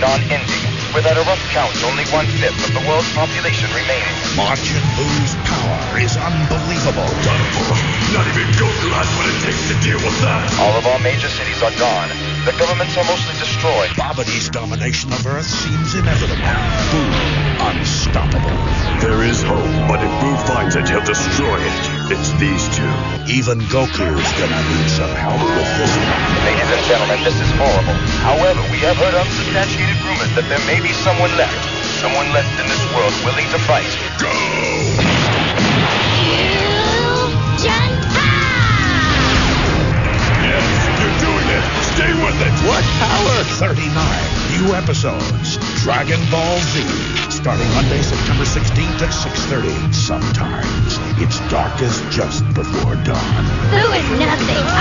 non-ending. with Without a rough count, only one-fifth of the world's population remaining. Majin Buu's power is unbelievable. Not even Goku has what it takes to deal with that. All of our major cities are gone. The governments are mostly destroyed. Babidi's domination of Earth seems inevitable. Buu, unstoppable. There is hope, but if Buu finds it, he'll destroy it. It's these two. Even Goku's gonna need some help with this one. Ladies and gentlemen, this is horrible. However, we have heard unsubstantiated rumors that there may be someone left. Someone left in this world willing to fight. Go! Yes, you're doing it. Stay with it. What power? 39 new episodes. Dragon Ball Z. Starting Monday, September 16th at 6.30. Sometimes it's darkest just before dawn. Who is nothing?